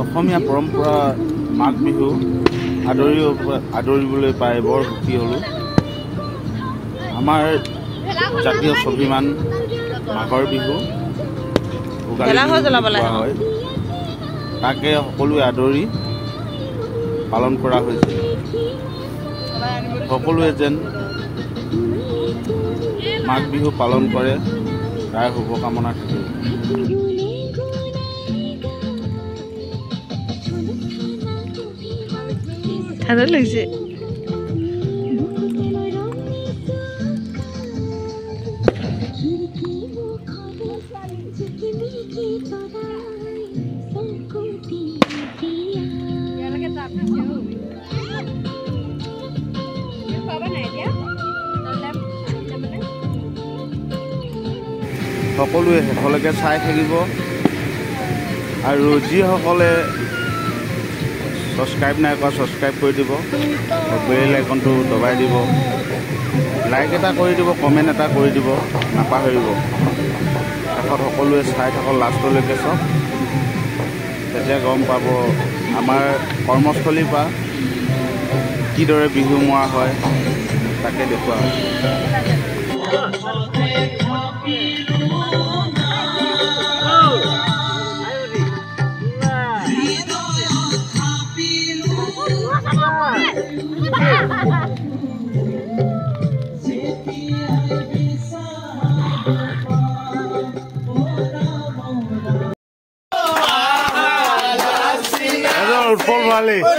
অসমীয়া পৰম্পৰা মাঘ বিহু আদৰি আদৰিবলৈ পাই বৰ সুখী হ'লোঁ। আমাৰ জাতীয় স্বাভিমান মাঘৰ বিহু ভোগালী হয়। তাকে সকলোৱে আদৰি পালন কৰা হৈছে। সকলোৱে যেন মাঘ বিহু পালন কৰে তাৰ শুভকামনা থাকিল। ঠাণ্ডা লাগিছে সকলোৱে শেষলৈকে চাই থাকিব। আৰু যিসকলে ছাবস্ক্ৰাইব নাই কৰা ছাবস্ক্ৰাইব কৰি দিব। বেল আইকনটো দবাই দিব। লাইক এটা কৰি দিব কমেণ্ট এটা কৰি দিব নাপাহৰিব। শেষত সকলোৱে চাই থাকক লাষ্টলৈকে চাওক। তেতিয়া গম পাব আমাৰ কৰ্মস্থলীৰ পৰা কিদৰে বিহু মৰা হয় তাকে দেখুওৱা por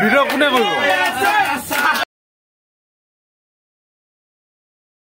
ভিডিঅ' কোনে কৰিব